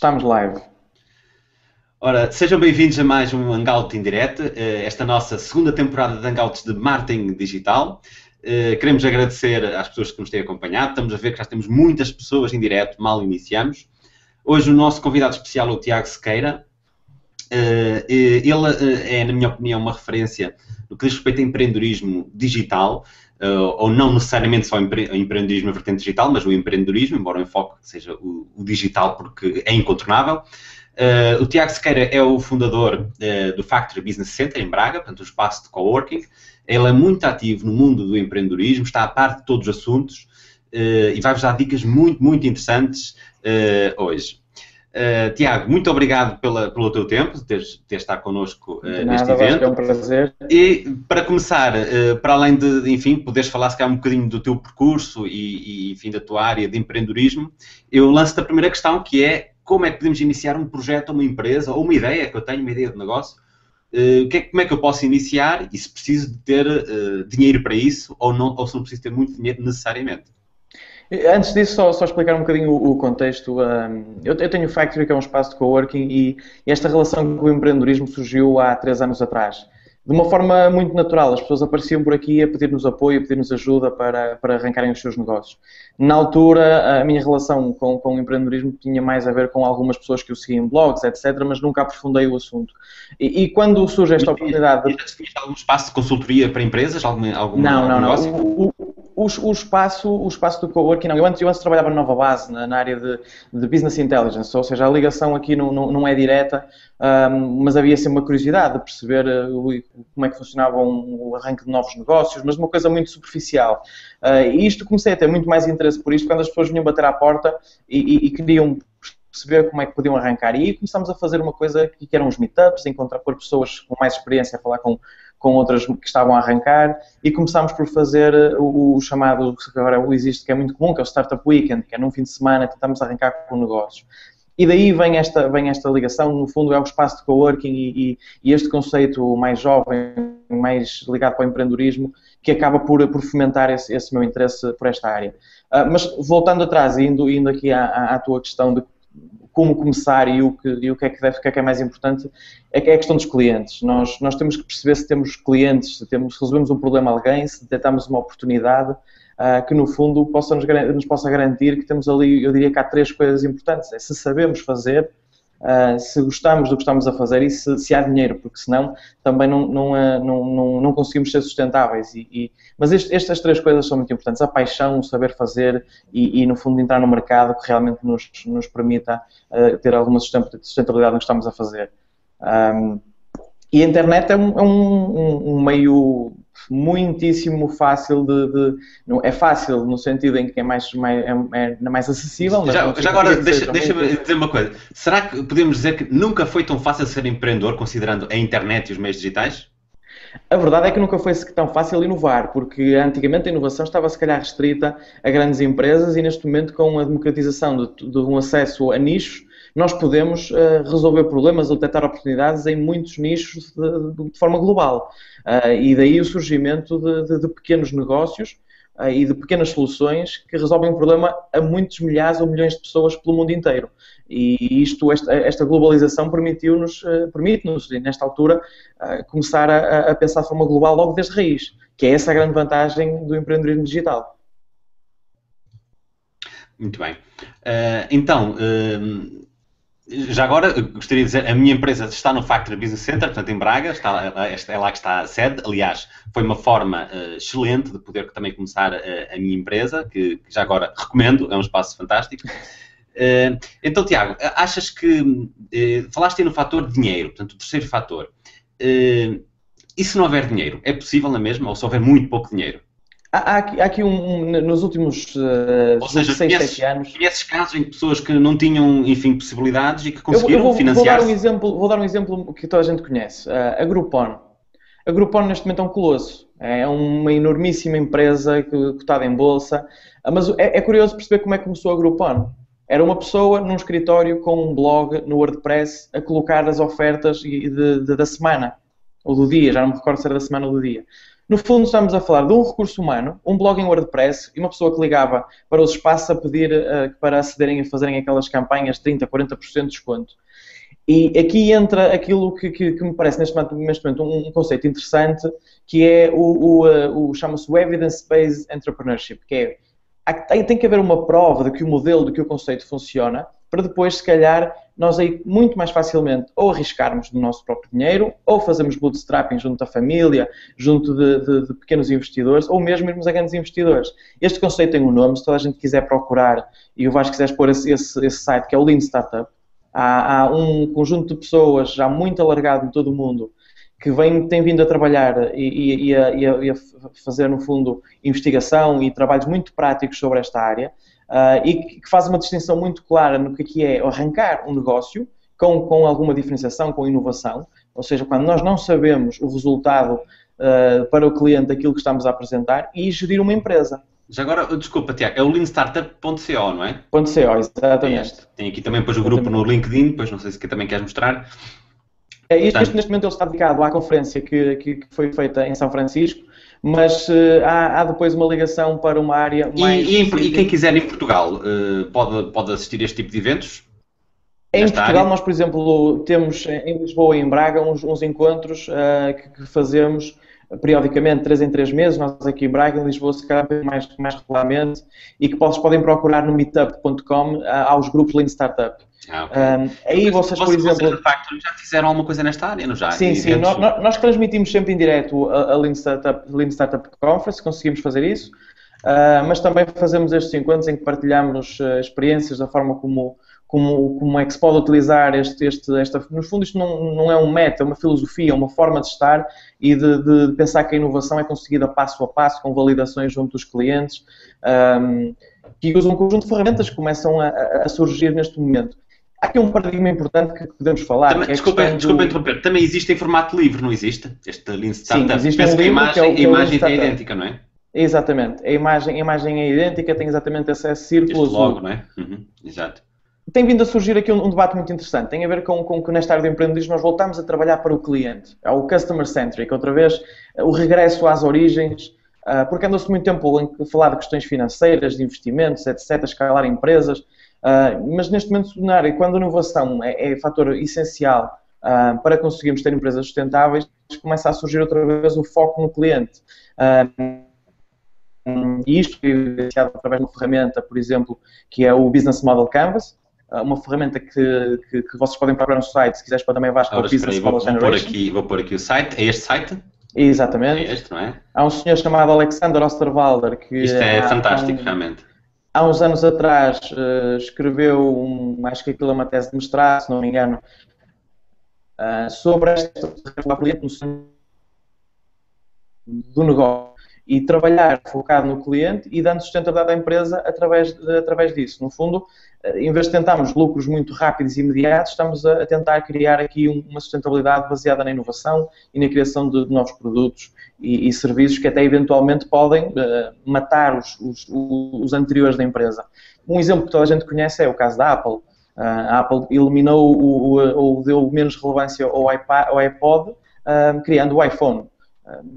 Estamos live. Ora, sejam bem-vindos a mais um Hangout em direto, eh, esta nossa segunda temporada de Hangouts de Marketing Digital. Eh, queremos agradecer às pessoas que nos têm acompanhado. Estamos a ver que já temos muitas pessoas em direto, mal iniciamos. Hoje o nosso convidado especial é o Tiago Sequeira. Eh, ele é, na minha opinião, uma referência no que diz respeito a empreendedorismo digital, ou não necessariamente só empreendedorismo a vertente digital, mas o empreendedorismo, embora o enfoque seja o digital porque é incontornável. Uh, o Tiago Sequeira é o fundador uh, do Factory Business Center em Braga, portanto, um espaço de coworking. Ele é muito ativo no mundo do empreendedorismo, está a par de todos os assuntos uh, e vai-vos dar dicas muito, muito interessantes hoje. Tiago, muito obrigado pela, pelo teu tempo, de teres, ter estado connosco neste evento. É um prazer. E para começar, para além de, enfim, poderes falar se calhar um bocadinho do teu percurso e, e, enfim, da tua área de empreendedorismo, eu lanço-te a primeira questão, que é como é que podemos iniciar um projeto, uma empresa, ou uma ideia, que eu tenho uma ideia de negócio, uh, que é, como é que eu posso iniciar e se preciso de ter uh, dinheiro para isso ou, não, ou se não preciso ter muito dinheiro necessariamente. Antes disso, só, só explicar um bocadinho o, o contexto. Um, eu, eu, tenho o Factory, que é um espaço de coworking, e, e esta relação com o empreendedorismo surgiu há três anos atrás de uma forma muito natural. As pessoas apareciam por aqui a pedir-nos apoio, a pedir-nos ajuda para, para arrancarem os seus negócios. Na altura, a minha relação com, com o empreendedorismo tinha mais a ver com algumas pessoas que eu seguia em blogs, etc., mas nunca aprofundei o assunto. E, e quando surge esta oportunidade... De... Algum espaço de consultoria para empresas? Algum, algum, não, não, não. O, o, o, espaço, o espaço do coworking, não. Eu antes, eu antes trabalhava na Nova Base, na, na área de, de, Business Intelligence, ou seja, a ligação aqui não, não, não é direta, um, mas havia sempre uma curiosidade de perceber uh, como é que funcionava um, o arranque de novos negócios, mas uma coisa muito superficial. Uh, e isto comecei a ter muito mais interesse por isto quando as pessoas vinham bater à porta e, e, e queriam perceber como é que podiam arrancar. E aí começámos a fazer uma coisa que eram os meetups, encontrar por pessoas com mais experiência a falar com com outras que estavam a arrancar e começámos por fazer eh, o, o chamado, que agora existe, que é muito comum, que é o Startup Weekend, que é num fim de semana tentamos arrancar com o negócio. E daí vem esta, vem esta ligação, no fundo é o espaço de coworking e, e, e este conceito mais jovem, mais ligado para o empreendedorismo, que acaba por, por fomentar esse, esse meu interesse por esta área. Uh, mas voltando atrás, indo, indo aqui à, à, tua questão de como começar e o que, e o que, é, que, deve, o que é é mais importante é, é a questão dos clientes. Nós, nós temos que perceber se temos clientes, se, temos, se resolvemos um problema a alguém, se detectamos uma oportunidade uh, que no fundo possa nos, nos, possa garantir que temos ali, eu diria que há três coisas importantes. É se sabemos fazer, uh, se gostamos do que estamos a fazer e se, se há dinheiro, porque senão também não, não, uh, não, não, não, conseguimos ser sustentáveis. E, e mas este, estas três coisas são muito importantes: a paixão, o saber fazer e, e no fundo, entrar no mercado que realmente nos, nos permita uh, ter alguma sustentabilidade no que estamos a fazer. Um, e a internet é um, é um, um meio muitíssimo fácil de, de, não, é fácil no sentido em que é mais, mais, é, é mais acessível. já, já agora, deixa-me deixa dizer uma coisa. Será que podemos dizer que nunca foi tão fácil ser empreendedor, considerando a internet e os meios digitais? A verdade é que nunca foi tão fácil inovar, porque antigamente a inovação estava se calhar restrita a grandes empresas e neste momento com a democratização de, de um acesso a nichos, nós podemos uh, resolver problemas ou detectar oportunidades em muitos nichos de, de forma global. Uh, e daí o surgimento de, de, de pequenos negócios uh, e de pequenas soluções que resolvem um problema a muitos milhares ou milhões de pessoas pelo mundo inteiro. E isto, esta, esta globalização permitiu-nos, permite-nos, nesta altura, começar a, a pensar de forma global logo desde raiz, que é essa a grande vantagem do empreendedorismo digital. Muito bem. Então, já agora, gostaria de dizer, a minha empresa está no Factory Business Center, portanto, em Braga, está, é lá que está a sede. Aliás, foi uma forma uh, excelente de poder também começar a, a minha empresa, que, que, já agora recomendo, é um espaço fantástico. Uh, então, Tiago, achas que, uh, falaste aí no fator dinheiro, portanto, o terceiro fator. e se não houver dinheiro, é possível na mesma, ou se houver muito pouco dinheiro? Há, aqui, há aqui um, um, nos últimos uh, Ou seja, 6, conheces, 7 anos. Conheces casos em pessoas que não tinham, enfim, possibilidades e que conseguiram vou, financiar. Vou dar, um exemplo, vou dar um exemplo que toda a gente conhece: uh, a Groupon. A Groupon neste momento é um colosso. É uma enormíssima empresa cotada em bolsa. Uh, mas é, é, curioso perceber como é que começou a Groupon. Era uma pessoa num escritório com um blog no WordPress a colocar as ofertas de, de, da semana ou do dia, já não me recordo se era da semana ou do dia. No fundo, estamos a falar de um recurso humano, um blog em WordPress e uma pessoa que ligava para os espaços a pedir uh, para acederem a fazerem aquelas campanhas de 30%, 40% de desconto. E aqui entra aquilo que, que, que me parece neste momento, neste momento um, um, conceito interessante, que é o, o, uh, o chama-se Evidence-Based Entrepreneurship, que é tem que haver uma prova de que o modelo, de que o conceito funciona, para depois, se calhar, nós aí muito mais facilmente ou arriscarmos do nosso próprio dinheiro, ou fazermos bootstrapping junto da família, junto de, de, de, pequenos investidores, ou mesmo irmos a grandes investidores. Este conceito tem um nome, se toda a gente quiser procurar, e o Vasco quiseres pôr esse, esse, esse site, que é o Lean Startup, há, há, um conjunto de pessoas já muito alargado em todo o mundo que vem, tem vindo a trabalhar e, e, e, a, e, a, fazer, no fundo, investigação e trabalhos muito práticos sobre esta área uh, e que faz uma distinção muito clara no que é arrancar um negócio com, com alguma diferenciação, com inovação, ou seja, quando nós não sabemos o resultado uh, para o cliente daquilo que estamos a apresentar e gerir uma empresa. Já agora, desculpa, Tiago, é o leanstartup.co, não é? .co, exatamente. Tem aqui também depois o grupo no LinkedIn, depois não sei se também queres mostrar. É, este, este, neste momento ele está dedicado à conferência que, que, que foi feita em São Francisco, mas uh, há, há, depois uma ligação para uma área mais... E, e, e quem quiser em Portugal uh, pode, pode assistir a este tipo de eventos? Em Portugal, área? nós, por exemplo, temos em Lisboa e em Braga uns, uns encontros uh, que, que, fazemos periodicamente, três em três meses. Nós aqui em Braga, em Lisboa, se calhar mais, mais regularmente, e que vocês podem procurar no meetup.com aos grupos Lean Startup. Ah, okay. um, aí vocês, por exemplo. Vocês, de facto, já fizeram alguma coisa nesta área, não já? Sim, sim. Nós, nós, transmitimos sempre em direto a, a Lean, Startup, Lean Startup Conference, conseguimos fazer isso, uh, mas também fazemos estes encontros em que partilhamos uh, experiências da forma como, como, como é que se pode utilizar este, este, esta. No fundo, isto não, não é um meta, é uma filosofia, é uma forma de estar e de, de, pensar que a inovação é conseguida passo a passo, com validações junto dos clientes. Um, que usam um conjunto de ferramentas que começam a, a surgir neste momento. Há aqui um paradigma importante que podemos falar. Também, é desculpa, do... desculpa interromper. Também existe em formato livre, não existe? Este Lean Startup. Sim, existe Penso um que a imagem, que é, a imagem é idêntica, não é? Exatamente. A imagem, a imagem é idêntica, tem exatamente esse círculo este logo, não é? Uhum. Exato. Tem vindo a surgir aqui um, um, debate muito interessante. Tem a ver com, com que nesta área do empreendedorismo nós voltamos a trabalhar para o cliente. É o customer centric. Outra vez, o regresso às origens, ah, porque andou-se muito tempo a falar de questões financeiras, de investimentos, etc., escalar empresas. Uh, mas neste momento, na área, quando a inovação é, é fator essencial uh, para conseguirmos ter empresas sustentáveis, começa a surgir outra vez o foco no cliente. E isto é evidenciado através de uma ferramenta, por exemplo, que é o Business Model Canvas, uma ferramenta que, que, que, vocês podem procurar no site, se quiseres para também vais para o Business aí, vou, Generation. Vou pôr, aqui, vou pôr aqui o site, é este site? Exatamente. É este, não é? Há um senhor chamado Alexander Osterwalder que... Isto é, fantástico, um, realmente há uns anos atrás uh, escreveu, um, acho que aquilo é uma tese de mestrado, se não me engano, uh, sobre esta do negócio e trabalhar focado no cliente e dando sustentabilidade à empresa através, de, através disso. No fundo, em vez de tentarmos lucros muito rápidos e imediatos, estamos a, tentar criar aqui uma sustentabilidade baseada na inovação e na criação de, novos produtos e, e, serviços que até eventualmente podem uh, matar os, os, os, anteriores da empresa. Um exemplo que toda a gente conhece é o caso da Apple. Uh, a Apple eliminou ou deu menos relevância ao iPod, uh, criando o iPhone.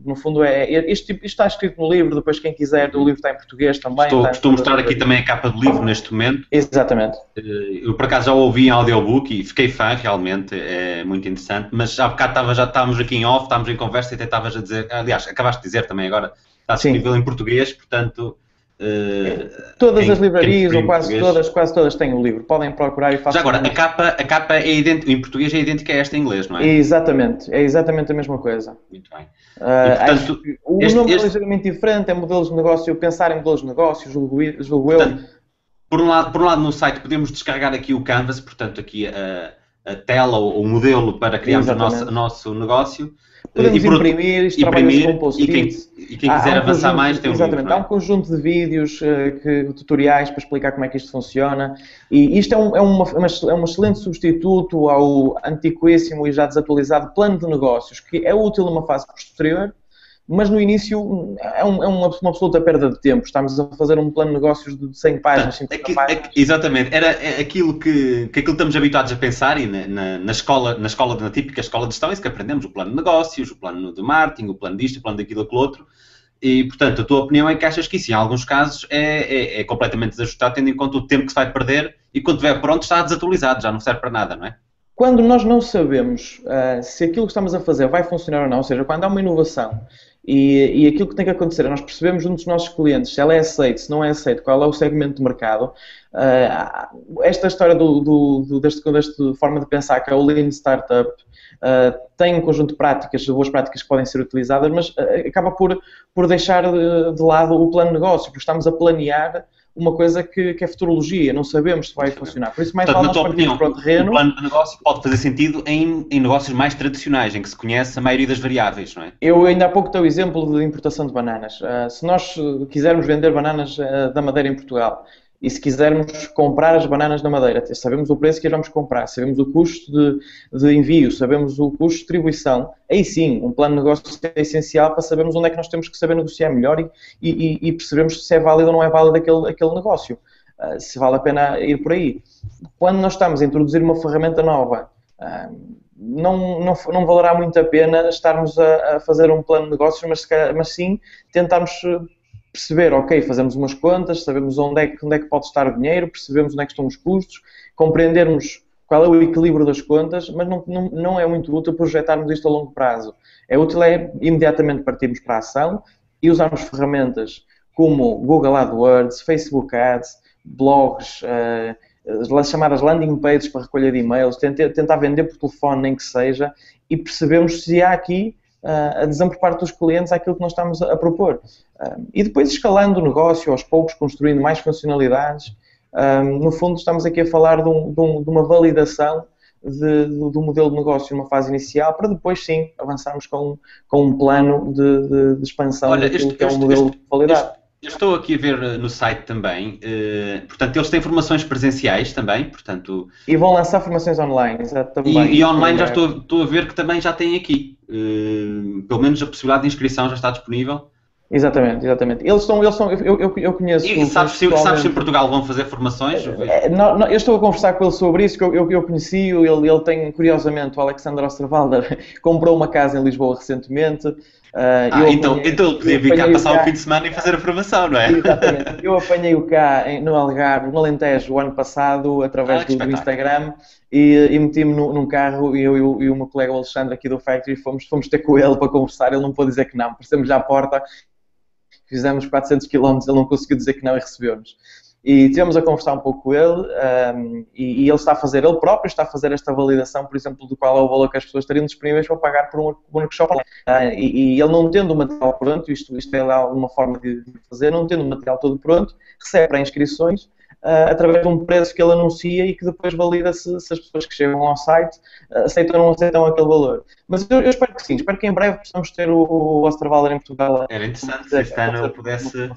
No fundo, é, é isto, isto, está escrito no livro, depois quem quiser, o livro está em português também. Estou, estou a mostrar aqui também a capa do livro neste momento. Exatamente. Eu por acaso já ouvi em audiobook e fiquei fã, realmente, é muito interessante, mas há bocado estava, já estávamos aqui em off, estávamos em conversa e até estavas a dizer, aliás, acabaste de dizer também agora, está disponível Sim. em português, portanto Uh, todas as livrarias, ou quase todas, quase todas têm o livro. Podem procurar e façam. Já agora, a capa, a capa é idêntica, em português é idêntica a esta em inglês, não é? Exatamente, é exatamente a mesma coisa. Muito bem. Uh, portanto, o este, nome este... é ligeiramente diferente, é modelos de negócio, pensar em modelos de negócio, julgo, julgo portanto, eu. Por um, lado, por um lado, no site podemos descarregar aqui o Canvas, portanto, aqui a, a tela ou o modelo para criarmos o nosso, nosso negócio. Podemos e por, imprimir, isto imprimir, com e quem, e quem quiser um avançar conjunto, mais tem um Exatamente, livro, há um conjunto de vídeos, uh, que, tutoriais para explicar como é que isto funciona. E isto é um, é, uma, é um excelente substituto ao antiquíssimo e já desatualizado plano de negócios, que é útil numa fase posterior, mas no início é, um, é uma, uma, absoluta perda de tempo. Estamos a fazer um plano de negócios de 100 páginas, 50 aquilo, páginas. exatamente, era é aquilo que, que aquilo estamos habituados a pensar e na, na, na, escola, na escola, na típica escola de gestão, é isso que aprendemos, o plano de negócios, o plano de marketing, o plano disto, o plano daquilo, aquilo outro. E, portanto, a tua opinião é que achas que isso, em alguns casos, é, é, é completamente desajustado, tendo em conta o tempo que se vai perder e quando estiver pronto está desatualizado, já não serve para nada, não é? Quando nós não sabemos uh, se aquilo que estamos a fazer vai funcionar ou não, ou seja, quando há uma inovação e, e, aquilo que tem que acontecer é nós percebemos junto dos nossos clientes se ela é aceita, se não é aceita, qual é o segmento de mercado. Uh, esta história do, do, do, deste, desta forma de pensar que é o Lean Startup uh, tem um conjunto de práticas, boas práticas que podem ser utilizadas, mas uh, acaba por, por deixar de, de, lado o plano de negócio, porque estamos a planear uma coisa que, que é futurologia, não sabemos se vai funcionar. Por isso, mais Portanto, vale nós partirmos para o terreno. O plano de negócio pode fazer sentido em, em negócios mais tradicionais, em que se conhece a maioria das variáveis, não é? Eu ainda há pouco dei o exemplo de importação de bananas. Uh, se nós quisermos vender bananas da Madeira em Portugal e se quisermos comprar as bananas na Madeira, sabemos o preço que as vamos comprar, sabemos o custo de, de, envio, sabemos o custo de distribuição, aí sim, um plano de negócio é essencial para sabermos onde é que nós temos que saber negociar melhor e, e, e percebemos se é válido ou não é válido aquele, aquele negócio, uh, se vale a pena ir por aí. Quando nós estamos a introduzir uma ferramenta nova, uh, não, não, não valerá muito a pena estarmos a, a fazer um plano de negócios, mas, mas sim tentarmos perceber, ok, fazemos umas contas, sabemos onde é, que, onde é que pode estar o dinheiro, percebemos onde é que estão os custos, compreendermos qual é o equilíbrio das contas, mas não, não, não é muito útil projetarmos isto a longo prazo. É útil é imediatamente partirmos para a ação e usarmos ferramentas como Google AdWords, Facebook Ads, blogs, uh, as chamadas landing pages para recolha de e-mails, tentar, tentar vender por telefone, nem que seja, e percebemos se há aqui a adesão por parte dos clientes àquilo que nós estamos a, propor. e depois escalando o negócio aos poucos, construindo mais funcionalidades, no fundo estamos aqui a falar de, um, de, de uma validação de, do modelo de negócio numa fase inicial, para depois sim avançarmos com, com um plano de, expansão Olha, daquilo este, que é um modelo este, de qualidade. Este, eu estou aqui a ver eh, no site também, uh, portanto, eles têm formações presenciais também, portanto... E vão lançar formações online, também. E, e online já estou, estou, a ver que também já têm aqui, uh, pelo menos a possibilidade de inscrição já está disponível. Exatamente, exatamente. Eles estão, eles são, eu, eu, eu conheço. E sabes se, sabes se em Portugal vão fazer formações? É, não, não, eu estou a conversar com ele sobre isso, que eu, eu, eu conheci, ele, ele tem, curiosamente, o Alexander Osterwalder comprou uma casa em Lisboa recentemente. Uh, ah, então, apanhei, então ele podia vir cá passar o fim de semana e fazer a formação, não é? Exatamente. Eu apanhei-o cá no Algarve, no Alentejo, o ano passado, através ah, do, do, Instagram, e, e meti-me num carro, e eu e o, meu colega Alexandre aqui do Factory fomos, fomos ter com ele para conversar, ele não pôde dizer que não, aparecemos já à porta fizemos 400 km, ele não conseguiu dizer que não e recebeu-nos. E tivemos a conversar um pouco com ele um, e, e, ele está a fazer, ele próprio está a fazer esta validação, por exemplo, do qual é o valor que as pessoas estariam disponíveis para pagar por um workshop. Uh, e, e, ele não tendo o material pronto, isto, isto é alguma forma de fazer, não tendo o material todo pronto, recebe para inscrições uh, através de um preço que ele anuncia e que depois valida se, se as pessoas que chegam ao site uh, aceitam ou não aceitam aquele valor. Mas eu, eu, espero que sim, espero que em breve possamos ter o, o Osterwalder em Portugal. Era interessante se este ano pudesse,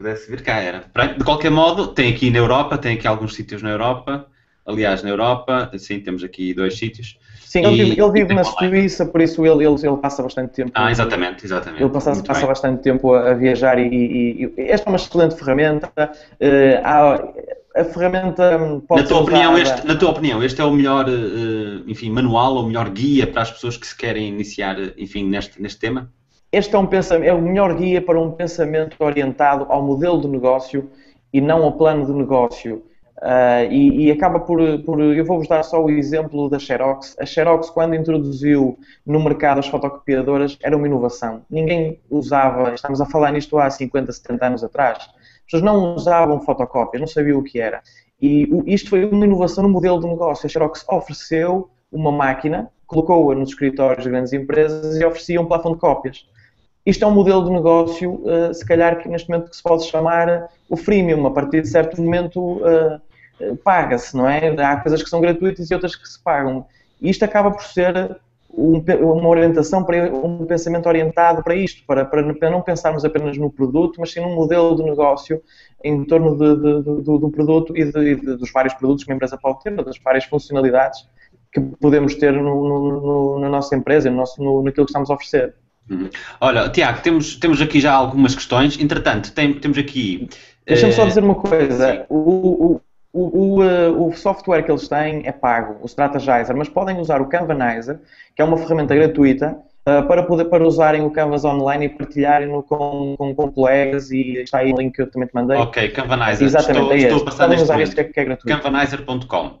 pudesse vir cá. Era. De qualquer modo, tem aqui na Europa, tem aqui alguns sítios na Europa. Aliás, na Europa, sim, temos aqui dois sítios. Sim, ele vive, ele vive na Suíça, por isso ele, ele, ele passa bastante tempo. Ah, exatamente, exatamente. Ele passa, passa bastante tempo a, a viajar e, e, e, esta é uma excelente ferramenta. Uh, há, a ferramenta pode na tua opinião este Na tua opinião, este é o melhor, uh, enfim, manual ou o melhor guia para as pessoas que se querem iniciar, enfim, neste, neste tema? Este é, um é o melhor guia para um pensamento orientado ao modelo de negócio e não ao plano de negócio. Uh, e, e, acaba por, por, Eu vou-vos dar só o exemplo da Xerox. A Xerox, quando introduziu no mercado as fotocopiadoras, era uma inovação. Ninguém usava, estamos a falar nisto há 50, 70 anos atrás. As pessoas não usavam fotocópias, não sabiam o que era. E isto foi uma inovação no modelo de negócio. A Xerox ofereceu uma máquina, colocou-a nos escritórios de grandes empresas e oferecia um plafond de cópias. Isto é um modelo de negócio, uh, se calhar, que neste momento que se pode chamar o freemium. A partir de certo momento. Uh, paga-se, não é? Há coisas que são gratuitas e outras que se pagam. E isto acaba por ser um, uma orientação para um pensamento orientado para isto, para, para, não pensarmos apenas no produto, mas sim num modelo de negócio em torno de, de, de, do, do, produto e, dos vários produtos que uma empresa pode ter, das várias funcionalidades que podemos ter no, no, no, na nossa empresa, no nosso, no, naquilo que estamos a oferecer. Uhum. Olha, Tiago, temos, temos aqui já algumas questões. Entretanto, tem, temos aqui. Deixa-me só dizer uma coisa. O, o, o, o, o, software que eles têm é pago, o Strategizer, mas podem usar o Canvanizer, que é uma ferramenta gratuita, uh, para poder para usarem o Canvas online e partilharem-no com, com, com, colegas e está aí o link que eu também te mandei. Ok, Canvanizer. Exatamente, estou, é estou a passar podem usar este que é, que é gratuito. Canvanizer.com.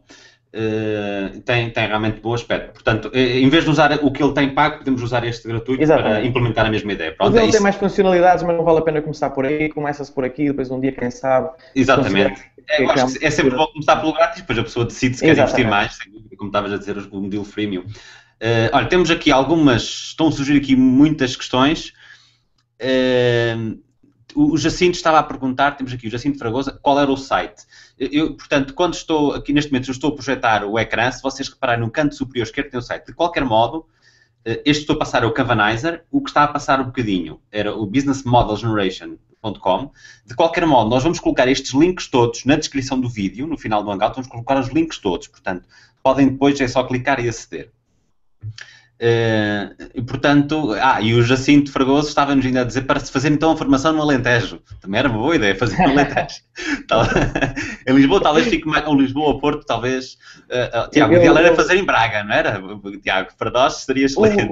Uh, tem, tem realmente bom aspecto. Portanto, eh, em vez de usar o que ele tem pago, podemos usar este gratuito Exatamente. para implementar a mesma ideia. Pronto, ele é tem mais funcionalidades, mas não vale a pena começar por aí. Começa-se por aqui, depois um dia, quem sabe. Exatamente. É, é, é sempre bom começar pelo grátis, depois a pessoa decide se quer Exatamente. investir mais, como estavas a dizer, o modelo freemium. Uh, olha, temos aqui algumas, estão a surgir aqui muitas questões. Uh, o Jacinto estava a perguntar, temos aqui o Jacinto Fragosa, qual era o site. Eu, portanto, quando estou aqui neste momento, eu estou a projetar o ecrã, se vocês repararem no canto superior esquerdo tem o site. De qualquer modo, eh, este estou a passar é o Canvanizer, o que está a passar um bocadinho era o Business Model Generation.com. De qualquer modo, nós vamos colocar estes links todos na descrição do vídeo, no final do Hangout, vamos colocar os links todos, portanto, podem depois é só clicar e aceder. Uh, e portanto, ah, e o Jacinto Fragoso estava-nos ainda a dizer para se fazer então a formação no Alentejo. Também era uma boa ideia fazer no Alentejo. em Lisboa talvez fique mais, ou Lisboa ou Porto, talvez. Uh, uh, Tiago, o ideal era fazer em Braga, não era? Tiago, para nós seria excelente.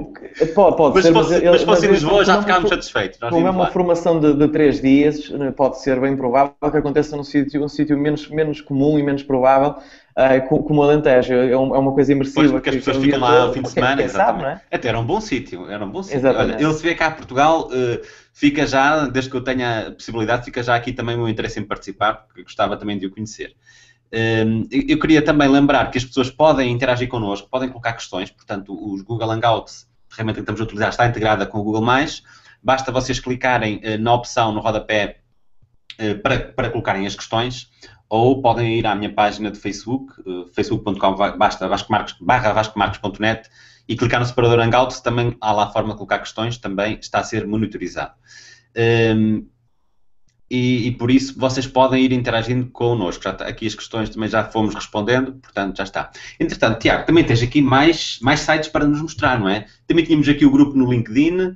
pode, pode mas, ser, fosse, mas, mas fosse em Lisboa já ficávamos satisfeitos. Como é uma lá. formação de, de, três dias, pode ser bem provável que aconteça num sítio, um sítio menos, menos comum e menos provável uh, como o Alentejo. É, é, uma coisa imersiva. Pois, porque as pessoas ficam lá ao fim de semana. Sabe, é? Até era um bom sítio. Era um bom sítio. Olha, ele se vê cá a Portugal, uh, fica já, desde que eu tenha a possibilidade, fica já aqui também o meu interesse em participar, porque gostava também de o conhecer. Um, eh, eu queria também lembrar que as pessoas podem interagir connosco, podem colocar questões, portanto, os Google Hangouts, a ferramenta que estamos a utilizar, está integrada com o Google+, basta vocês clicarem uh, na opção no rodapé para, para colocarem as questões, ou podem ir à minha página de Facebook, uh, facebook.com barra vascomarcos.net e clicar no separador Hangout, também há lá a forma de colocar questões, também está a ser monitorizado. Um, ehm, e, e, por isso vocês podem ir interagindo connosco. Já está, aqui as questões também já fomos respondendo, portanto já está. Entretanto, Tiago, também tens aqui mais, mais sites para nos mostrar, não é? Também tínhamos aqui o grupo no LinkedIn,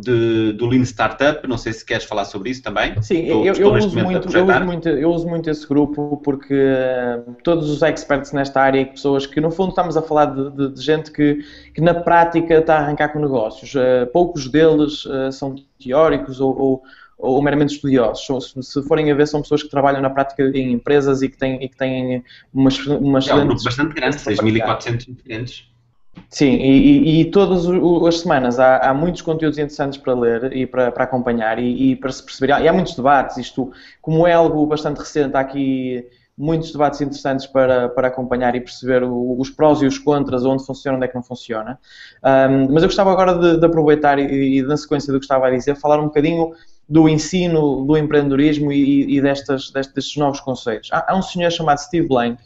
de, do Lean Startup, não sei se queres falar sobre isso também. Sim, estou, eu, estou eu, uso muito, eu, uso muito, eu uso muito esse grupo porque uh, todos os experts nesta área, pessoas que no fundo estamos a falar de, de, de gente que, que na prática está a arrancar com negócios. Uh, poucos deles uh, são teóricos ou, ou, ou, meramente estudiosos. Se forem a ver, são pessoas que trabalham na prática em empresas e que têm, e que têm umas, umas É um grupo bastante grande, 6.400 diferentes. Sim, e, e, e todas as semanas há, há, muitos conteúdos interessantes para ler e para, para acompanhar e, e, para se perceber. E há muitos debates, isto, como é algo bastante recente, há aqui muitos debates interessantes para, para acompanhar e perceber os prós e os contras, onde funciona, onde é que não funciona. Um, mas eu gostava agora de, de aproveitar e, na sequência do que estava a dizer, falar um bocadinho do ensino, do empreendedorismo e, e destas, destes novos conceitos. Há, há um senhor chamado Steve Blank,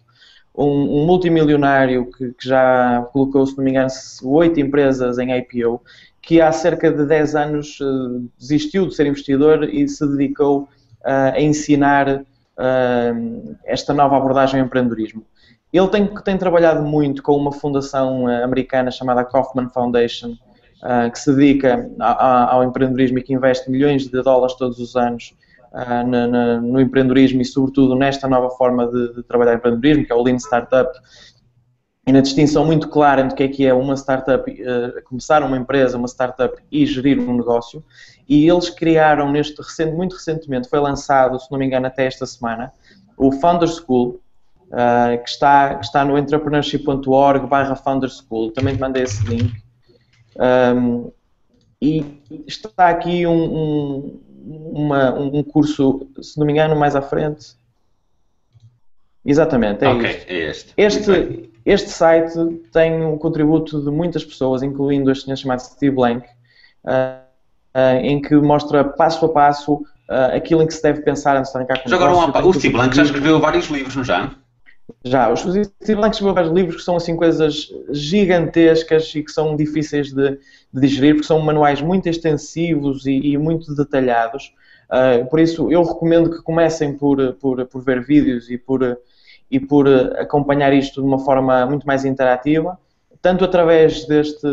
um, um multimilionário que, que, já colocou, se não me engano, oito empresas em IPO, que há cerca de 10 anos uh, desistiu de ser investidor e se dedicou uh, a ensinar uh, esta nova abordagem ao empreendedorismo. Ele tem, tem trabalhado muito com uma fundação americana chamada Kaufman Foundation, que se dedica a, a, ao empreendedorismo e que investe milhões de dólares todos os anos uh, na, na, no empreendedorismo e, sobretudo, nesta nova forma de, de trabalhar empreendedorismo, que é o Lean Startup, e na distinção muito clara entre o que é que é uma startup, uh, começar uma empresa, uma startup e gerir um negócio. E eles criaram neste recente, muito recentemente, foi lançado, se não me engano, até esta semana, o Founder School, uh, que, está, que está no entrepreneurship.org barra Founder School. Também te mandei esse link. Um, e está aqui um, um, uma, um curso, se não me engano, mais à frente. Exatamente, é okay, isto. É este. Este, este site tem um contributo de muitas pessoas, incluindo este senhor chamado Steve Blank, uh, uh, em que mostra passo a passo uh, aquilo em que se deve pensar antes de arrancar com já agora, um, o Steve Blank já escreveu vários livros, não já? Já, os escreveu vários livros que são assim coisas gigantescas e que são difíceis de, de digerir, porque são manuais muito extensivos e, e muito detalhados. Uh, por isso, eu recomendo que comecem por, por, por ver vídeos e por, e por acompanhar isto de uma forma muito mais interativa, tanto através deste,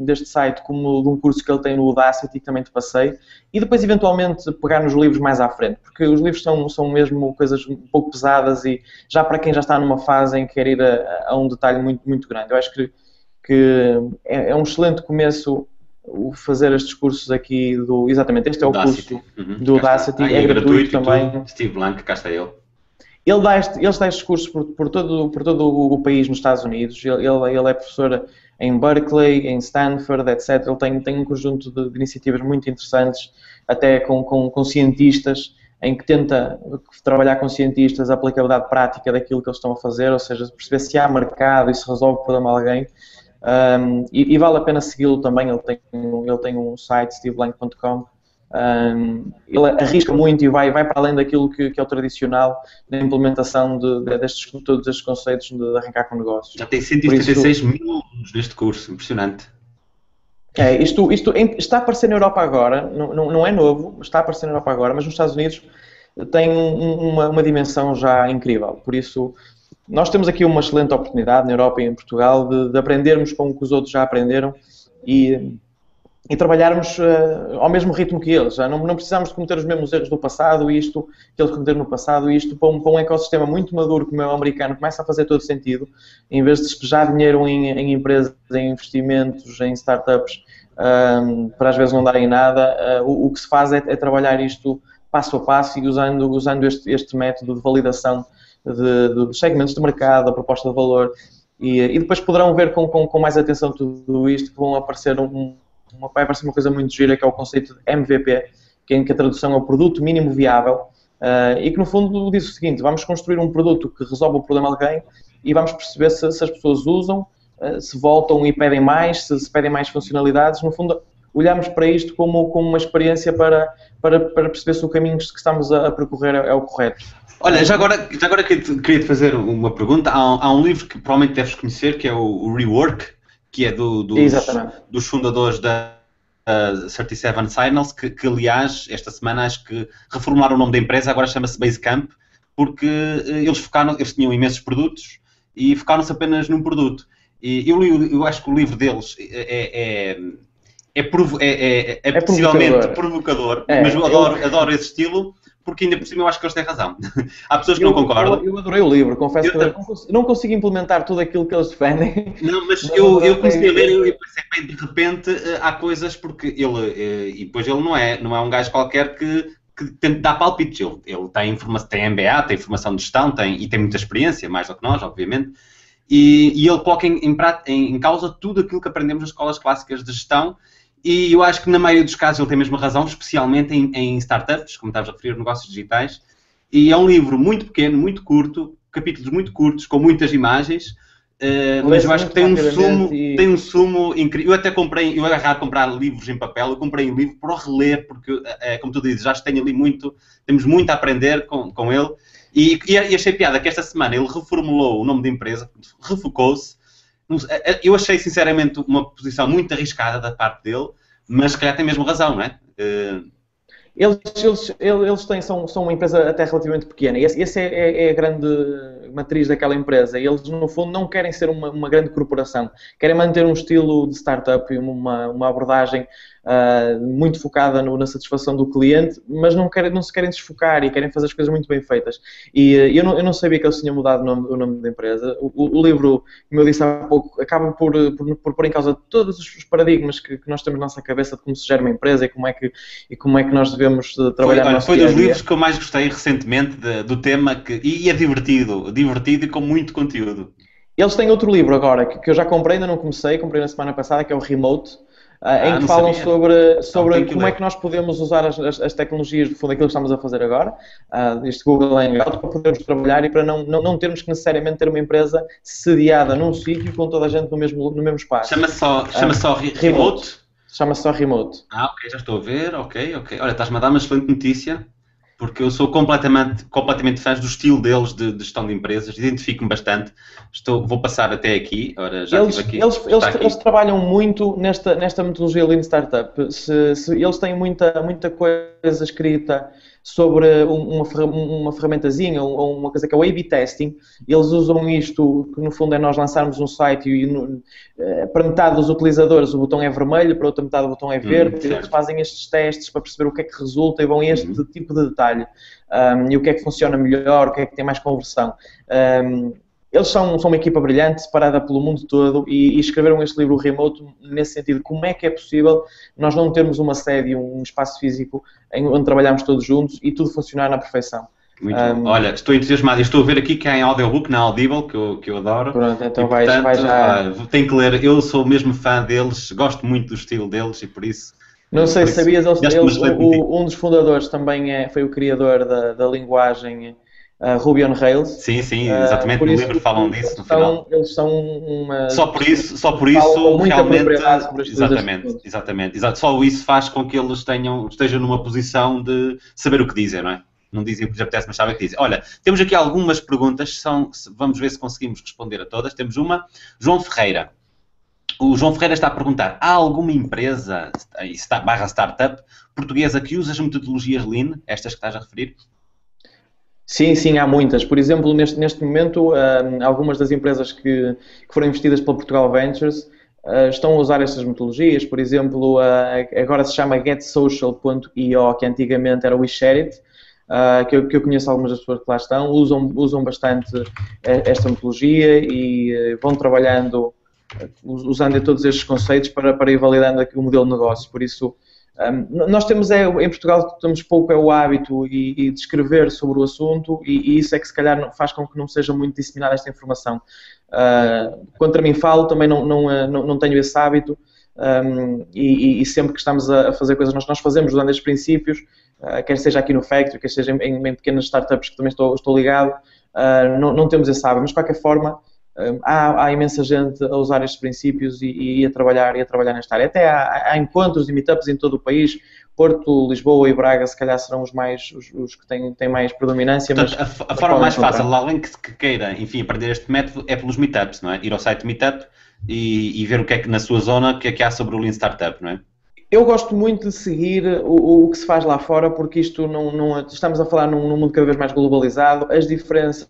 deste site como de um curso que ele tem no Udacity, que também te passei, e depois eventualmente pegar nos livros mais à frente, porque os livros são, são mesmo coisas um pouco pesadas e já para quem já está numa fase em que quer ir a, a um detalhe muito, muito grande. Eu acho que, que é, é um excelente começo o fazer estes cursos aqui do. Exatamente, este é o curso Uhum, do. Audacity, Ah, e é gratuito e também. Steve Blank, cá está ele. Ele dá, este, ele dá estes cursos por, por, todo, por todo o país nos Estados Unidos. Ele, ele, é professor em Berkeley, em Stanford, etc. Ele tem, tem um conjunto de, de iniciativas muito interessantes, até com, com, com cientistas, em que tenta trabalhar com cientistas a aplicabilidade prática daquilo que eles estão a fazer, ou seja, perceber se há mercado e se resolve o problema de alguém. Um, e, e vale a pena segui-lo também. Ele tem, ele tem um site, steveblank.com. Um, ele arrisca muito e vai, vai para além daquilo que, que é o tradicional na implementação de, de, destes, todos estes conceitos de, arrancar com negócios. Já tem 176 mil alunos neste curso, impressionante. É, isto, isto está a aparecer na Europa agora, não, não, é novo, está a aparecer na Europa agora, mas nos Estados Unidos tem um, uma, uma dimensão já incrível. Por isso, nós temos aqui uma excelente oportunidade na Europa e em Portugal de, de aprendermos com o que os outros já aprenderam e, e trabalharmos uh, ao mesmo ritmo que eles. Já não, não, precisamos de cometer os mesmos erros do passado isto que eles cometeram no passado isto para um, para um, ecossistema muito maduro como é o americano começa a fazer todo sentido. Em vez de despejar dinheiro em, em empresas, em investimentos, em startups, um, para às vezes não darem nada, uh, o, o, que se faz é, é, trabalhar isto passo a passo e usando, usando este, este método de validação de, de segmentos de mercado, da proposta de valor, e, e depois poderão ver com, com, com, mais atenção tudo isto, que vão aparecer um, uma, vai aparecer uma coisa muito gira, que é o conceito de MVP, que, em que a tradução é o produto mínimo viável, uh, e que no fundo diz o seguinte, vamos construir um produto que resolve o problema de alguém e vamos perceber se, se as pessoas usam, uh, se voltam e pedem mais, se, se pedem mais funcionalidades, no fundo olhamos para isto como, como uma experiência para, para, para perceber se o caminho que estamos a, a percorrer é, é o correto. Olha, já agora, já agora queria te fazer uma pergunta. Há um, há um, livro que provavelmente deves conhecer, que é o Rework, que é do, dos, dos, fundadores da uh, 37 Signals, que, que, aliás, esta semana acho que reformularam o nome da empresa, agora chama-se Basecamp, porque eles focaram, eles tinham imensos produtos e focaram-se apenas num produto. E eu, eu acho que o livro deles é, é, é, provo é, é, é, possivelmente provocador, mas eu adoro, eu... adoro esse estilo porque ainda por cima eu acho que eles têm razão. Há pessoas que eu, não concordam. Eu, eu, adorei o livro, confesso eu, que não consigo, não consigo, implementar tudo aquilo que eles defendem. Não, mas, mas eu, eu comecei a ler e pensei, bem, de repente eh, há coisas porque ele, eh, e depois ele não é, não é um gajo qualquer que, que tenta dar palpites, ele, ele tem, informação, tem MBA, tem formação de gestão tem, e tem muita experiência, mais do que nós, obviamente, e, e ele coloca em, em, em causa tudo aquilo que aprendemos nas escolas clássicas de gestão e eu acho que na maioria dos casos ele tem a mesma razão, especialmente em, em startups, como estavas a referir, negócios digitais. E é um livro muito pequeno, muito curto, capítulos muito curtos, com muitas imagens, uh, mas eu acho que tem um sumo, e... tem um sumo incrível. Eu até comprei, eu era raro comprar livros em papel, eu comprei um livro para o reler, porque, é, como tu dizes, já tenho ali muito, temos muito a aprender com, com ele. E, e achei piada que esta semana ele reformulou o nome da empresa, refocou-se, eu achei, sinceramente, uma posição muito arriscada da parte dele, mas se calhar tem mesmo razão, não é? Uh... Eles, eles, eles têm, são, são uma empresa até relativamente pequena e essa é, é, é, a grande matriz daquela empresa. Eles, no fundo, não querem ser uma, uma grande corporação, querem manter um estilo de startup e uma, uma abordagem uh, muito focada no, na satisfação do cliente, mas não, querem, não se querem desfocar e querem fazer as coisas muito bem feitas. E uh, eu, não, eu não sabia que eles tinham mudado o nome, o nome da empresa. O, o, livro, como eu disse há pouco, acaba por, por, por pôr em causa todos os paradigmas que, que, nós temos na nossa cabeça de como se gera uma empresa e como é que, e como é que nós devemos trabalhar Foi, olha, foi dos livros que eu mais gostei recentemente de, do tema que, e é divertido, divertido e com muito conteúdo. Eles têm outro livro agora que, que eu já comprei, ainda não comecei, comprei na semana passada, que é o Remote ah, em que falam sabia. sobre, sobre como é que nós podemos usar as, as, as, tecnologias, do fundo, aquilo que estamos a fazer agora, uh, este Google Hangout, para podermos trabalhar e para não, não, não termos que necessariamente ter uma empresa sediada num sítio com toda a gente no mesmo, no mesmo espaço. Chama-se só, chama só uh, Remote? Chama-se só Remote. Ah, ok, já estou a ver, ok, ok. Olha, estás-me a dar uma excelente notícia porque eu sou completamente, completamente fã do estilo deles de, de gestão de empresas, identifico-me bastante. Estou, vou passar até aqui. Ora, já eles, aqui, eles, eles, aqui. eles, trabalham muito nesta, nesta metodologia Lean Startup. Se, se, eles têm muita, muita coisa escrita sobre uma, uma ferramentazinha ou uma coisa que é o A-B testing. Eles usam isto, que no fundo é nós lançarmos um site e no, eh, para metade dos utilizadores o botão é vermelho, para outra metade o botão é verde. Hum, eles fazem estes testes para perceber o que é que resulta e vão a este uhum. tipo de detalhe. Um, e o que é que funciona melhor, o que é que tem mais conversão. Um, eles são, são uma equipa brilhante, separada pelo mundo todo, e, e, escreveram este livro remoto nesse sentido. Como é que é possível nós não termos uma sede, um espaço físico em, onde trabalhamos todos juntos e tudo funcionar na perfeição? Um. Olha, estou entusiasmado. Estou a ver aqui que há em audiobook na Audible, que eu, que eu adoro. Pronto, então e, vais, portanto, já... Ah, tenho que ler. Eu sou mesmo fã deles, gosto muito do estilo deles e por isso... Não sei se sabias, eles, um dos fundadores também é, foi o criador da, da linguagem uh, Ruby on Rails. Sim, sim, ah, exatamente. Uh, no livro falam disso no são, final. Eles são uma. Só por isso, só por isso realmente. Exatamente, exatamente, exatamente. Só isso faz com que eles tenham, estejam numa posição de saber o que dizem, não é? Não dizem o que lhes apetece, mas sabem o que dizem. Olha, temos aqui algumas perguntas, são, vamos ver se conseguimos responder a todas. Temos uma, João Ferreira. O João Ferreira está a perguntar: há alguma empresa, barra startup, portuguesa que usa as metodologias Lean, estas que estás a referir? Sim, sim, há muitas. Por exemplo, neste, neste momento, uh, algumas das empresas que, que, foram investidas pela Portugal Ventures uh, estão a usar estas metodologias. Por exemplo, agora se chama GetSocial.io, que antigamente era o WeShareIt, que eu, que, eu, conheço algumas das pessoas que lá estão, usam, usam bastante esta metodologia e vão trabalhando, usando todos estes conceitos para, para ir validando aqui o modelo de negócio. Por isso, nós temos, é, em Portugal, temos pouco é o hábito e, e de escrever sobre o assunto e, e, isso é que se calhar faz com que não seja muito disseminada esta informação. Uh, contra mim falo, também não, não, ah, não, não tenho esse hábito um, e, e, sempre que estamos a, fazer coisas, nós, nós fazemos usando estes princípios, uh, quer seja aqui no Factory, quer seja em, em pequenas startups que também estou, estou ligado, uh, não, não temos esse hábito, mas de qualquer forma há, há, imensa gente a usar estes princípios e, e, a trabalhar e a trabalhar nesta área. Até há, há encontros e meetups em todo o país. Porto, Lisboa e Braga, se calhar serão os mais os, os que têm, têm mais predominância. Portanto, mas, a, a forma mais fácil, alguém que, que, queira, enfim, aprender este método é pelos meetups, não é? Ir ao site Meetup e, e, ver o que é que na sua zona, o que é que há sobre o Lean Startup, não é? Eu gosto muito de seguir o, o que se faz lá fora, porque isto não, não estamos a falar num, num mundo cada vez mais globalizado, as diferenças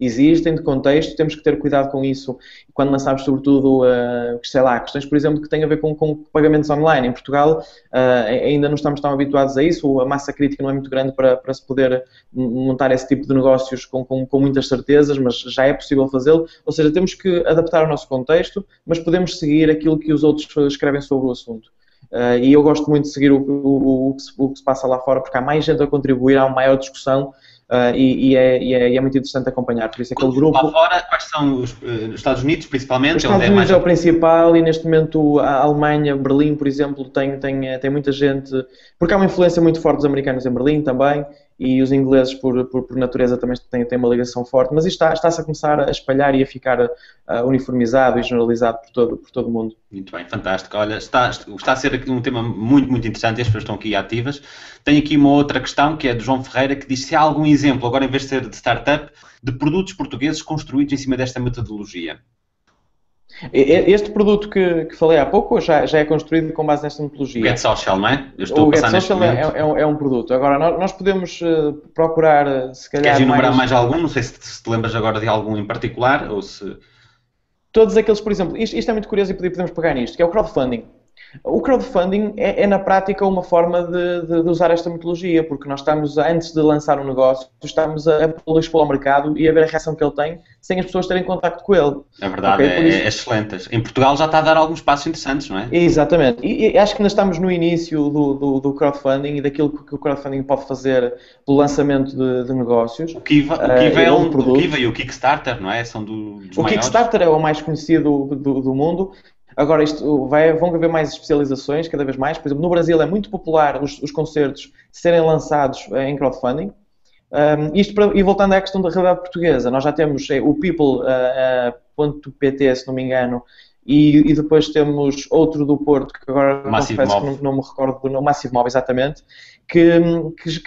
existem de contexto, temos que ter cuidado com isso quando lançamos, sobretudo, uh, sei lá, questões, por exemplo, que têm a ver com, com pagamentos online. Em Portugal uh, ainda não estamos tão habituados a isso, a massa crítica não é muito grande para, para se poder montar esse tipo de negócios com, com, com muitas certezas, mas já é possível fazê-lo. Ou seja, temos que adaptar o nosso contexto, mas podemos seguir aquilo que os outros escrevem sobre o assunto. Uh, e eu gosto muito de seguir o, o, o, que se, o, que se, passa lá fora, porque há mais gente a contribuir, há uma maior discussão Uh, e, e, é, e, é, e, é, muito interessante acompanhar. Por isso, aquele grupo. Lá fora, quais são os, os Estados Unidos, principalmente? Os Estados é Unidos é, mais... é o principal e neste momento a Alemanha, Berlim, por exemplo, tem, tem, tem muita gente. Porque há uma influência muito forte dos americanos em Berlim também e os ingleses, por, por, por natureza, também têm, têm, uma ligação forte, mas isto está, está-se a começar a espalhar e a ficar uh, uniformizado e generalizado por todo, por todo o mundo. Muito bem, fantástico. Olha, está, está a ser aqui um tema muito, muito interessante, as pessoas estão aqui ativas. Tenho aqui uma outra questão, que é do João Ferreira, que diz se há algum exemplo, agora em vez de ser de startup, de produtos portugueses construídos em cima desta metodologia. Este produto que, que, falei há pouco já, já, é construído com base nesta metodologia. O Get Social, não é? Eu estou o a Get Social é, é, é, um produto. Agora, nós, nós podemos uh, procurar, uh, se calhar. Queres enumerar mais... mais algum? Não sei se te, se te, lembras agora de algum em particular ou se. Todos aqueles, por exemplo, isto, isto é muito curioso e podemos pegar nisto, que é o crowdfunding. O crowdfunding é, é, na prática uma forma de, de, de, usar esta metodologia, porque nós estamos, antes de lançar um negócio, estamos a, a pô-lo ao mercado e a ver a reação que ele tem, sem as pessoas terem contato com ele. É verdade, okay? é, é, excelente. Em Portugal já está a dar alguns passos interessantes, não é? Exatamente. E, e acho que ainda estamos no início do, do, do, crowdfunding e daquilo que o crowdfunding pode fazer pelo lançamento de, de negócios. O Kiva, o Kiva uh, é um, o Kiva e o Kickstarter, não é? São do, o maiores. Kickstarter é o mais conhecido do, do mundo. Agora, isto vai, vão haver mais especializações, cada vez mais. Por exemplo, no Brasil é muito popular os, os concertos serem lançados em crowdfunding. Um, isto para, e voltando à questão da realidade portuguesa, nós já temos é, o people.pt, uh, uh, se não me engano, e, e, depois temos outro do Porto, que agora Massive confesso Mob. que não, não, me recordo do nome, Massive Mob, exatamente, que,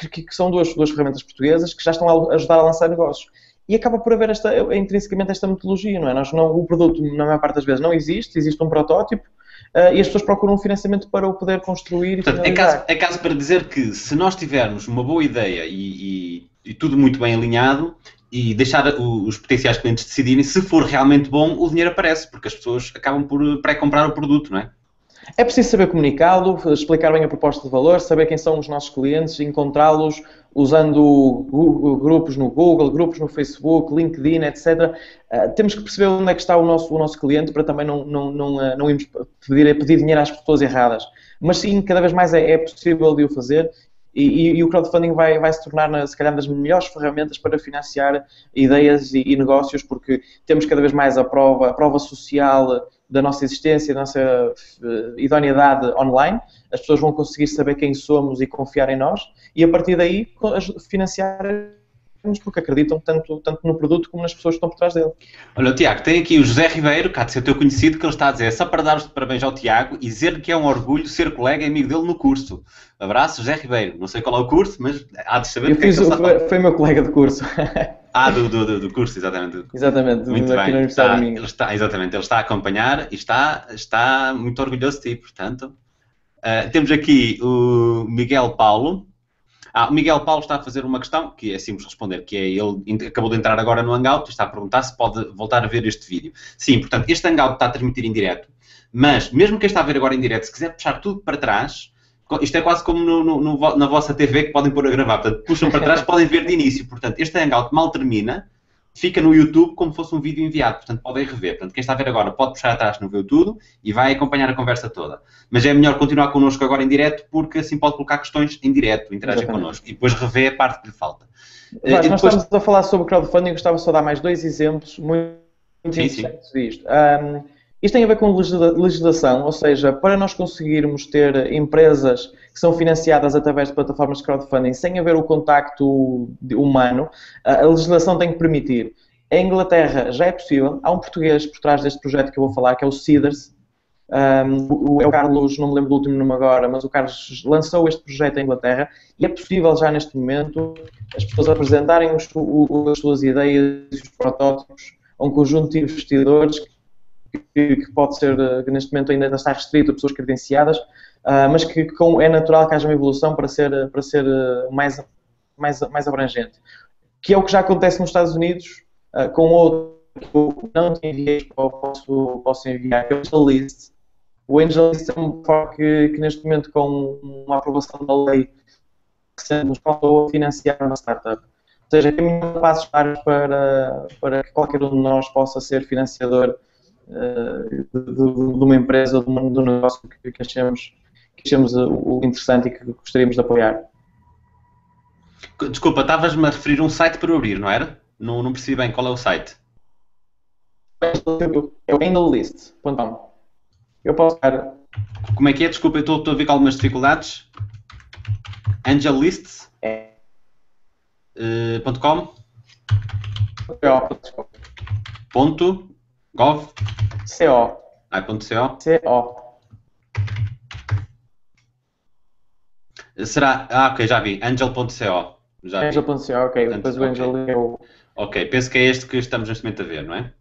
que, que, são duas, duas ferramentas portuguesas que já estão a ajudar a lançar negócios e acaba por haver esta, intrinsecamente esta metodologia, não é? Nós não, o produto, na maior parte das vezes, não existe, existe um protótipo, uh, e as pessoas procuram um financiamento para o poder construir e Portanto, é caso, é caso para dizer que se nós tivermos uma boa ideia e, e, e tudo muito bem alinhado, e deixar os potenciais clientes decidirem se for realmente bom, o dinheiro aparece, porque as pessoas acabam por pré-comprar o produto, não é? É preciso saber comunicá-lo, explicar bem a proposta de valor, saber quem são os nossos clientes, encontrá-los usando grupos no Google, grupos no Facebook, LinkedIn, etc. Uh, temos que perceber onde é que está o nosso, o nosso cliente para também não, não, não, uh, não irmos pedir, pedir dinheiro às pessoas erradas. Mas sim, cada vez mais é, é possível de o fazer e, e, e, o crowdfunding vai, vai se tornar, se calhar, uma das melhores ferramentas para financiar ideias e, e, negócios, porque temos cada vez mais a prova, a prova social da nossa existência, da nossa uh, idoneidade online. As pessoas vão conseguir saber quem somos e confiar em nós, e a partir daí financiar porque acreditam tanto, tanto no produto como nas pessoas que estão por trás dele. Olha, Tiago, tem aqui o José Ribeiro, cá de ser teu conhecido, que ele está a dizer, só para dar os parabéns ao Tiago e dizer que é um orgulho ser colega e amigo dele no curso. Abraço, José Ribeiro. Não sei qual é o curso, mas há de saber Eu que fiz, é que ele foi, foi meu colega de curso. Ah, do, do, do, curso, exatamente. Exatamente, muito bem. Aqui está, ele está, exatamente, ele está a acompanhar e está, está muito orgulhoso de ti, portanto. Uh, temos aqui o Miguel Paulo, ah, o Miguel Paulo está a fazer uma questão que é simples responder, que é ele acabou de entrar agora no Hangout e está a perguntar se pode voltar a ver este vídeo. Sim, portanto, este Hangout está a transmitir em direto, mas mesmo quem está a ver agora em direto, se quiser puxar tudo para trás, isto é quase como no, no, no, na vossa TV que podem pôr a gravar, portanto, puxam para trás, podem ver de início. Portanto, este Hangout mal termina, fica no YouTube como fosse um vídeo enviado, portanto podem rever. Portanto, quem está a ver agora pode puxar atrás, não viu tudo e vai acompanhar a conversa toda. Mas é melhor continuar connosco agora em direto porque assim pode colocar questões em direto, interagem connosco e depois rever a parte que lhe falta. Mas, depois... Nós estamos a falar sobre crowdfunding, gostava só de dar mais dois exemplos muito, sim, interessantes sim. disto. Um, isto tem a ver com legislação, ou seja, para nós conseguirmos ter empresas que são financiadas através de plataformas de crowdfunding sem haver o contacto humano, a legislação tem que permitir. Em Inglaterra já é possível, há um português por trás deste projeto que eu vou falar, que é o CEDARS, um, é o Carlos, não me lembro do último nome agora, mas o Carlos lançou este projeto em Inglaterra e é possível já neste momento as pessoas apresentarem os, as suas ideias e os protótipos a um conjunto de investidores que, que pode ser, eh, que neste momento ainda está restrito a pessoas credenciadas, uh, mas que com, é natural que haja uma evolução para ser, eh, para ser mais, mais, mais abrangente. Que é o que já acontece nos Estados Unidos uh, com outro que eu não te enviei, posso, posso enviar, que é o Angel List. O Angel List é um fork que, que neste momento com uma aprovação da lei que nos faltou financiar uma startup. Ou seja, caminhando passos para, para que qualquer um de nós possa ser financiador de, de, de, uma empresa ou de um, de um negócio que, que, achemos, que achemos o interessante e que gostaríamos de apoiar. Desculpa, estavas-me a referir um site para abrir, não era? Não, não percebi bem qual é o site. É o anglist.com. Eu posso dar. Como é que é? Desculpa, eu estou, a ver com algumas dificuldades. Angelists? É. Uh, ponto .com? Ponto. Gov? CO. AI.co? CO. Será? Ah, ok, já vi. Angel.co. Angel.co, ok. Depois o Angel. Ok, penso que é este que estamos neste momento a ver, não é?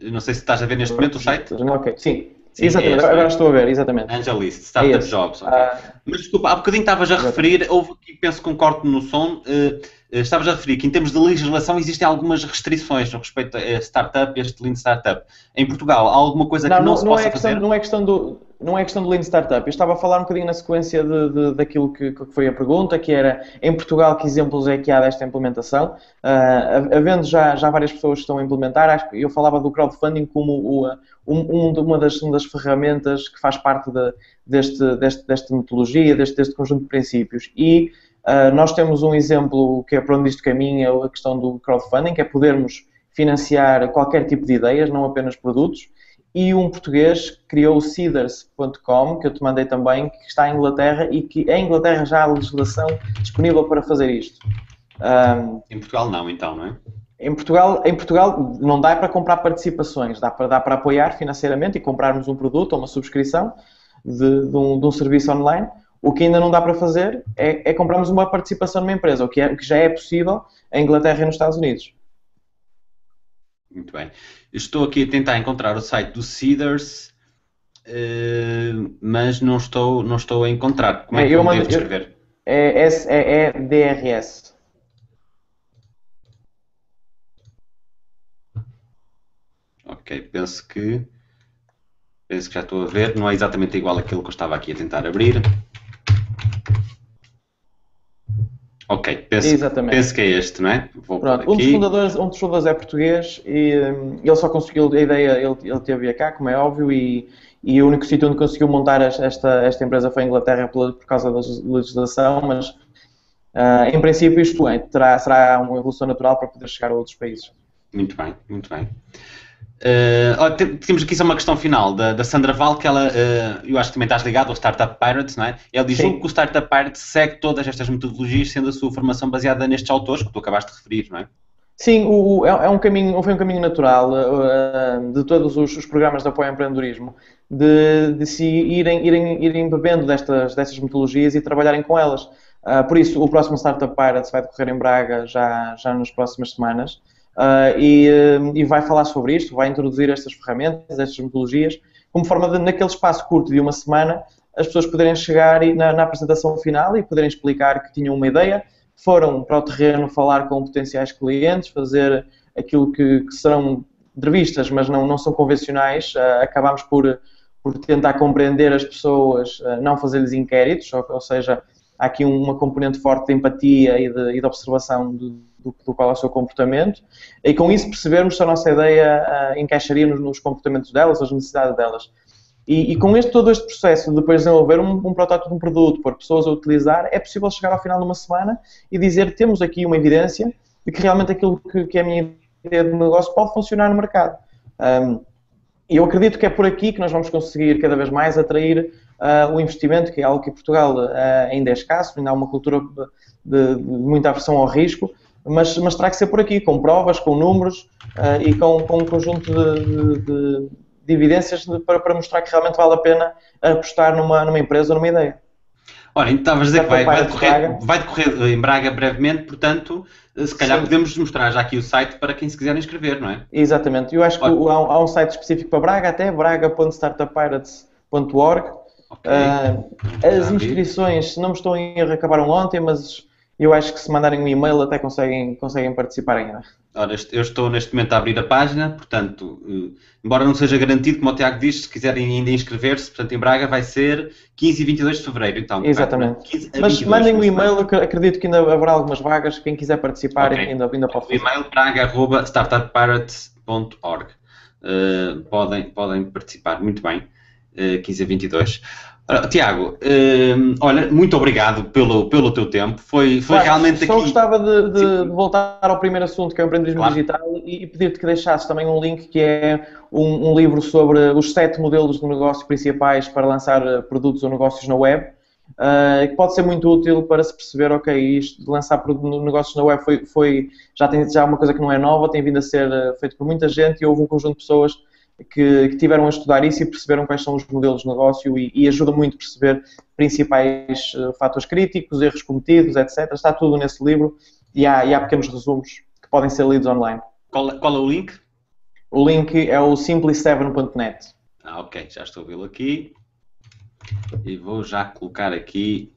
Não sei se estás a ver neste momento o site. Ok, sim. Sim, exatamente, é este, agora é? estou a ver, exatamente. Angelist, Startup é Jobs. Okay. Ah, Mas desculpa, há bocadinho estavas a referir, houve aqui, penso que um corte no som, uh, estavas a referir que em termos de legislação existem algumas restrições no respeito a startup, este Lean Startup. Em Portugal, há alguma coisa não, que não, não se não possa é questão, fazer? Não é questão do não é questão de Lean Startup. Eu estava a falar um bocadinho na sequência de, de, daquilo que, que, foi a pergunta, que era em Portugal que exemplos é que há desta implementação. Uh, havendo já, já várias pessoas que estão a implementar, acho que eu falava do crowdfunding como o, um, uma, das, uma das ferramentas que faz parte de, deste, deste, desta metodologia, deste, deste conjunto de princípios. E uh, nós temos um exemplo que é para onde isto caminha, a questão do crowdfunding, que é podermos financiar qualquer tipo de ideias, não apenas produtos e um português criou o Cedars.com, que eu te mandei também, que está em Inglaterra e que em Inglaterra já há legislação disponível para fazer isto. Um, em Portugal não, então, não é? Em Portugal, em Portugal não dá para comprar participações, dá para, dá para apoiar financeiramente e comprarmos um produto ou uma subscrição de, de, um, de um, serviço online. O que ainda não dá para fazer é, é comprarmos uma participação numa empresa, o que, é, o que já é possível em Inglaterra e nos Estados Unidos. Muito bem. Estou aqui a tentar encontrar o site do Cedars, uh, mas não estou, não estou a encontrar. Como é, que eu, eu mando, devo escrever? É, é, é DRS. Ok, penso que penso que já estou a ver. Não é exatamente igual àquilo que eu estava aqui a tentar abrir. Ok, penso, penso que é este, não é? Vou Pronto, um dos, fundadores, um dos fundadores é português e um, ele só conseguiu a ideia, ele, ele teve cá, como é óbvio, e, e o único sítio onde conseguiu montar esta, esta empresa foi a Inglaterra por, por causa da legislação, mas uh, em princípio isto é, terá, será uma evolução natural para poder chegar a outros países. Muito bem, muito bem. Uh, temos aqui só uma questão final da, da Sandra Val, que ela, uh, eu acho que também estás ligado ao Startup Pirates, não é? Ela diz que o Startup Pirates segue todas estas metodologias, sendo a sua formação baseada nestes autores que tu acabaste de referir, não é? Sim, o, é, é um caminho, foi um caminho natural uh, de todos os, os, programas de apoio ao empreendedorismo, de, de se irem, irem, irem bebendo destas, destas metodologias e trabalharem com elas. Por isso, o próximo Startup Pirates vai decorrer em Braga já, já nas próximas semanas uh, e, uh, e, vai falar sobre isto, vai introduzir estas ferramentas, estas metodologias, como forma de, naquele espaço curto de uma semana, as pessoas poderem chegar e, na, na, apresentação final e poderem explicar que tinham uma ideia, foram para o terreno falar com potenciais clientes, fazer aquilo que, que serão entrevistas, mas não, não são convencionais, uh, acabamos por, por tentar compreender as pessoas, não fazer-lhes inquéritos, ou, ou seja, há aqui uma componente forte de empatia e de, e de observação do, do, do, qual é o seu comportamento, e com isso percebermos se a nossa ideia uh, encaixaria nos, nos, comportamentos delas, as necessidades delas. E, e, com este, todo este processo de depois desenvolver um, um protótipo de um produto, por pessoas a utilizar, é possível chegar ao final de uma semana e dizer temos aqui uma evidência de que realmente aquilo que, que é a minha ideia de negócio pode funcionar no mercado. Um, e eu acredito que é por aqui que nós vamos conseguir cada vez mais atrair uh, o investimento, que é algo que em Portugal uh, ainda é escasso, ainda há uma cultura de, de muita aversão ao risco, mas, mas terá que ser por aqui, com provas, com números uh, e com, com, um conjunto de, de, de, de evidências para, para, mostrar que realmente vale a pena apostar numa, numa empresa ou numa ideia. Ora, então estavas a dizer que vai, vai, decorrer, vai decorrer em Braga brevemente, portanto, se calhar Sim. podemos mostrar já aqui o site para quem se quiser inscrever, não é? Exatamente. Eu acho que há, há, um site específico para Braga, até braga.startuppirates.org. Okay. Uh, as inscrições, se não me estou em erro, acabaram ontem, mas eu acho que se mandarem um e-mail até conseguem, conseguem participar ainda. Ora, eu estou neste momento a abrir a página, portanto, eh, embora não seja garantido, como o Tiago diz, se quiserem ainda inscrever-se, portanto, em Braga vai ser 15 e 22 de fevereiro. Então, Exatamente. Mas mandem um e-mail, acredito que ainda haverá algumas vagas, quem quiser participar okay. ainda, ainda pode fazer. E-mail braga.startuppirates.org. Uh, podem, podem participar, muito bem. Uh, 15 a 22. Uh, Tiago, uh, olha, muito obrigado pelo, pelo teu tempo. Foi, foi claro, realmente só aqui. Só gostava de, de, voltar ao primeiro assunto, que é o empreendedorismo claro. digital, e, e pedir-te que deixasses também um link que é um, um, livro sobre os sete modelos de negócio principais para lançar uh, produtos ou negócios na web. Uh, que pode ser muito útil para se perceber, ok, isto de lançar negócios na web foi, foi já tem já uma coisa que não é nova, tem vindo a ser uh, feito por muita gente e houve um conjunto de pessoas que, que, tiveram a estudar isso e perceberam quais são os modelos de negócio e, e ajuda muito a perceber principais uh, fatores críticos, erros cometidos, etc. Está tudo nesse livro e há, e há pequenos resumos que podem ser lidos online. Qual, qual é o link? O link é o simply7.net. Ah, ok, já estou a vê-lo aqui. E vou já colocar aqui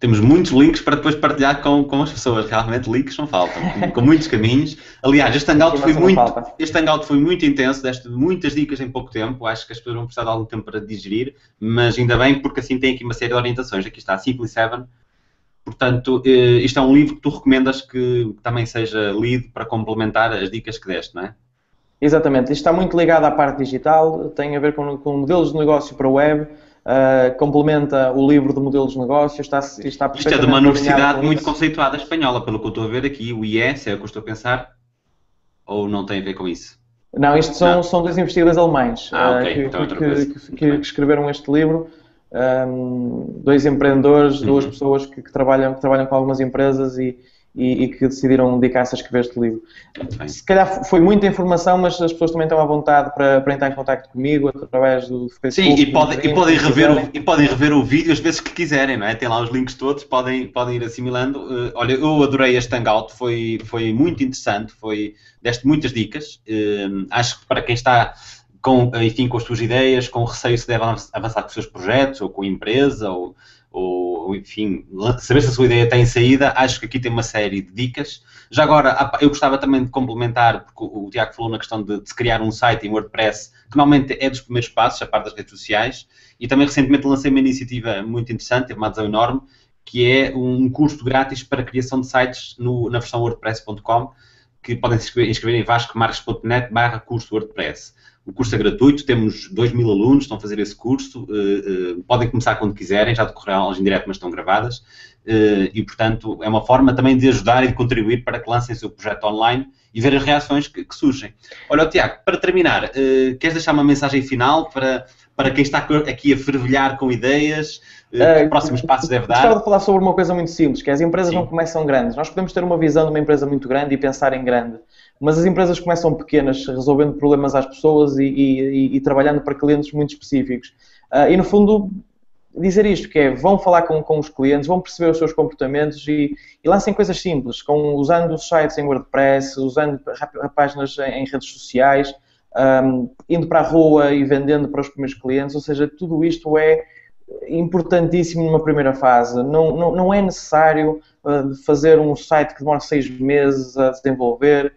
temos muitos links para depois partilhar com, com as pessoas. Realmente links não faltam, com muitos caminhos. Aliás, este hangout foi muito, este hangout foi muito intenso, deste muitas dicas em pouco tempo. Acho que as pessoas vão precisar de algum tempo para digerir, mas ainda bem porque assim tem aqui uma série de orientações. Aqui está a Simply 7. Portanto, eh, isto é um livro que tu recomendas que também seja lido para complementar as dicas que deste, não é? Exatamente. Isto está muito ligado à parte digital, tem a ver com, com modelos de negócio para web Uh, complementa o livro de modelos de negócio, está, está Isto é de uma universidade muito conceituada espanhola, pelo que eu estou a ver aqui, o IE, se é o que eu estou a pensar, ou não tem a ver com isso? Não, isto são, são dois investigadores alemães ah, okay. uh, que, então que, que, que, escreveram este livro, um, dois empreendedores, uhum. duas pessoas que, trabalham, que trabalham com algumas empresas e, e, e, que decidiram dedicar-se a escrever este livro. Se calhar foi muita informação, mas as pessoas também estão à vontade para, para entrar em contato comigo através do Facebook. Sim, e, pode, e, podem rever o, e podem rever o vídeo às vezes que quiserem, não é? Tem lá os links todos, podem, podem ir assimilando. Uh, olha, eu adorei este Hangout, foi, foi muito interessante, foi, deste muitas dicas. Uh, acho que para quem está com, enfim, com as suas ideias, com receio se deve avançar com os seus projetos, ou com a empresa, ou ou enfim, saber se a sua ideia tem saída, acho que aqui tem uma série de dicas. Já agora, eu gostava também de complementar, porque o Tiago falou na questão de, de criar um site em WordPress, que normalmente é dos primeiros passos, a parte das redes sociais, e também recentemente lancei uma iniciativa muito interessante, teve uma adesão enorme, que é um curso grátis para criação de sites no, na versão wordpress.com, que podem se inscrever, inscrever em vascomarques.net barra curso WordPress. O curso é gratuito, temos 2 mil alunos, estão a fazer esse curso, uh, uh, podem começar quando quiserem, já decorreram aulas em direto, mas estão gravadas, uh, e portanto é uma forma também de ajudar e de contribuir para que lancem o seu projeto online e ver as reações que, que surgem. Olha, Tiago, para terminar, queres deixar uma mensagem final para, para quem está aqui a fervilhar com ideias, que próximos passos deve dar? Gostava de falar sobre uma coisa muito simples, que é as empresas Sim. não começam grandes. Nós podemos ter uma visão de uma empresa muito grande e pensar em grande mas as empresas começam pequenas, resolvendo problemas às pessoas e, e, e trabalhando para clientes muito específicos. Uh, e no fundo, dizer isto, que é, vão falar com, com os clientes, vão perceber os seus comportamentos e, e lancem coisas simples, com, usando os sites em WordPress, usando páginas em, em redes sociais, um, indo para a rua e vendendo para os primeiros clientes, ou seja, tudo isto é importantíssimo numa primeira fase. Não, não, não é necessário uh, fazer um site que demora seis meses a desenvolver,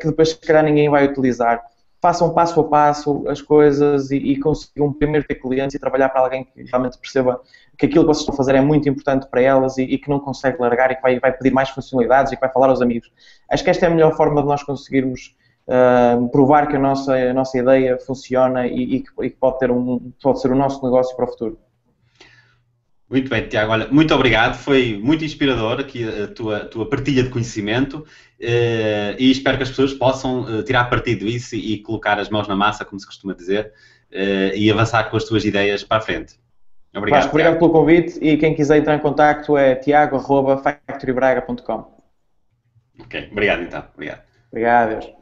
que depois se calhar ninguém vai utilizar. Façam passo a passo as coisas e, e consigam primeiro ter clientes e trabalhar para alguém que realmente perceba que aquilo que vocês estão a fazer é muito importante para elas e, e que não consegue largar e que vai, vai, pedir mais funcionalidades e que vai falar aos amigos. Acho que esta é a melhor forma de nós conseguirmos uh, provar que a nossa, a nossa ideia funciona e, e, que, e que pode, ter um, pode ser o nosso negócio para o futuro. Muito bem, Tiago. Olha, muito obrigado. Foi muito inspirador aqui a tua, tua partilha de conhecimento uh, e espero que as pessoas possam uh, tirar partido disso e, e, colocar as mãos na massa, como se costuma dizer, uh, e avançar com as tuas ideias para a frente. Obrigado. Vasco, obrigado pelo convite e quem quiser entrar em contato é tiago.factorybraga.com. Ok, obrigado então. Obrigado. Obrigado, Deus.